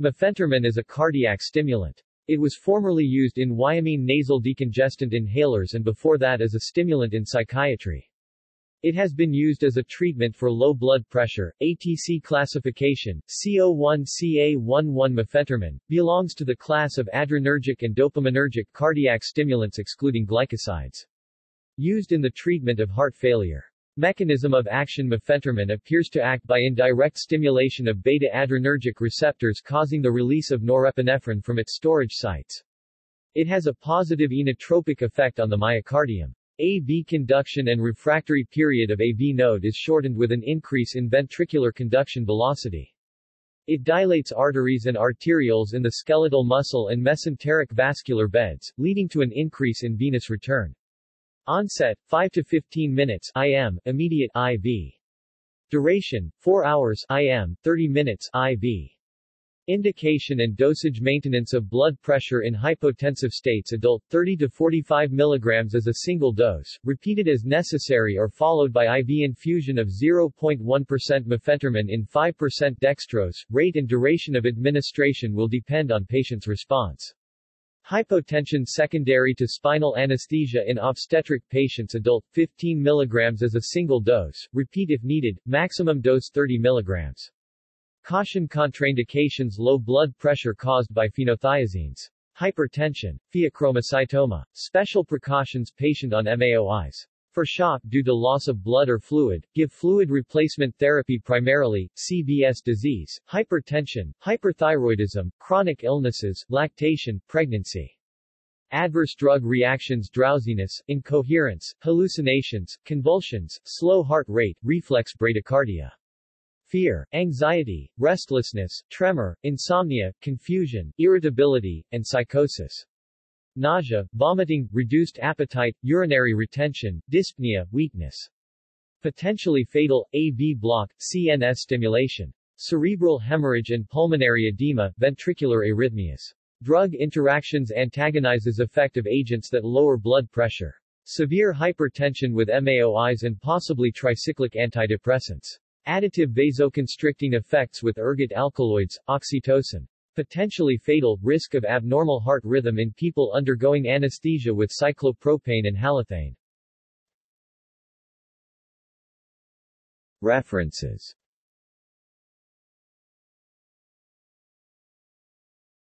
Mephentermine is a cardiac stimulant. It was formerly used in Wyamine nasal decongestant inhalers and before that as a stimulant in psychiatry. It has been used as a treatment for low blood pressure. ATC classification, C01CA11 mephentermine, belongs to the class of adrenergic and dopaminergic cardiac stimulants excluding glycosides. Used in the treatment of heart failure. Mechanism of action Mephentermine appears to act by indirect stimulation of beta-adrenergic receptors causing the release of norepinephrine from its storage sites. It has a positive inotropic effect on the myocardium. AV conduction and refractory period of AV node is shortened with an increase in ventricular conduction velocity. It dilates arteries and arterioles in the skeletal muscle and mesenteric vascular beds, leading to an increase in venous return. Onset, 5 to 15 minutes IM, immediate IV. Duration, 4 hours IM, 30 minutes IV. Indication and dosage maintenance of blood pressure in hypotensive states adult 30 to 45 mg as a single dose, repeated as necessary or followed by IV infusion of 0.1% mephentermine in 5% dextrose. Rate and duration of administration will depend on patient's response. Hypotension secondary to spinal anesthesia in obstetric patients adult 15 mg as a single dose, repeat if needed, maximum dose 30 mg. Caution contraindications Low blood pressure caused by phenothiazines. Hypertension. Pheochromocytoma. Special precautions Patient on MAOIs. For shock due to loss of blood or fluid, give fluid replacement therapy primarily, CVS disease, hypertension, hyperthyroidism, chronic illnesses, lactation, pregnancy. Adverse drug reactions drowsiness, incoherence, hallucinations, convulsions, slow heart rate, reflex bradycardia fear, anxiety, restlessness, tremor, insomnia, confusion, irritability, and psychosis. Nausea, vomiting, reduced appetite, urinary retention, dyspnea, weakness. Potentially fatal, AV block, CNS stimulation. Cerebral hemorrhage and pulmonary edema, ventricular arrhythmias. Drug interactions antagonizes effective agents that lower blood pressure. Severe hypertension with MAOIs and possibly tricyclic antidepressants. Additive vasoconstricting effects with ergot alkaloids, oxytocin. Potentially fatal, risk of abnormal heart rhythm in people undergoing anesthesia with cyclopropane and halothane. References